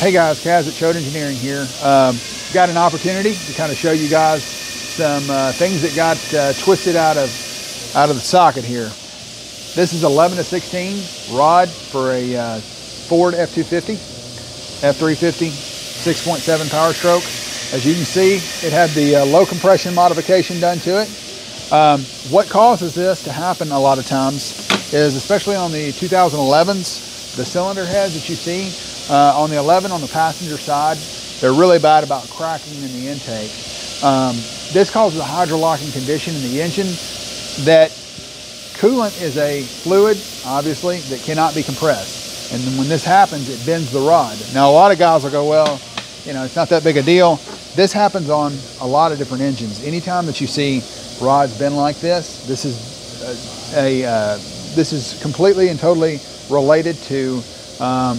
Hey guys, Cass at Choate Engineering here. Um, got an opportunity to kind of show you guys some uh, things that got uh, twisted out of out of the socket here. This is 11 to 16 rod for a uh, Ford F250, F350, 6.7 power stroke. As you can see, it had the uh, low compression modification done to it. Um, what causes this to happen a lot of times is, especially on the 2011s, the cylinder heads that you see uh, on the 11 on the passenger side, they're really bad about cracking in the intake. Um, this causes a hydrolocking condition in the engine that coolant is a fluid, obviously, that cannot be compressed. And when this happens, it bends the rod. Now, a lot of guys will go, well, you know, it's not that big a deal. This happens on a lot of different engines. Anytime that you see rods bend like this, this is a, a uh, this is completely and totally related to um,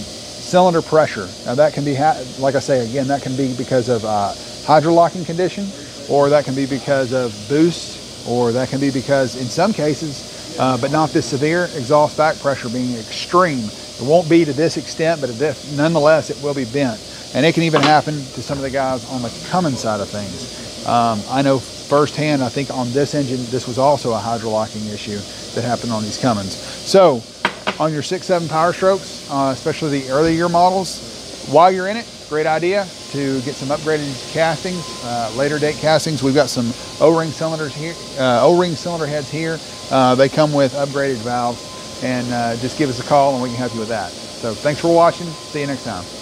cylinder pressure. Now that can be, like I say again, that can be because of uh, hydrolocking condition, or that can be because of boost, or that can be because in some cases, uh, but not this severe, exhaust back pressure being extreme. It won't be to this extent, but nonetheless, it will be bent. And it can even happen to some of the guys on the Cummins side of things. Um, I know firsthand, I think on this engine, this was also a hydrolocking issue that happened on these Cummins. So on your six, seven power strokes, uh, especially the early year models, while you're in it, great idea to get some upgraded castings, uh, later date castings. We've got some O-ring cylinders here, uh, O-ring cylinder heads here. Uh, they come with upgraded valves and uh, just give us a call and we can help you with that. So thanks for watching. See you next time.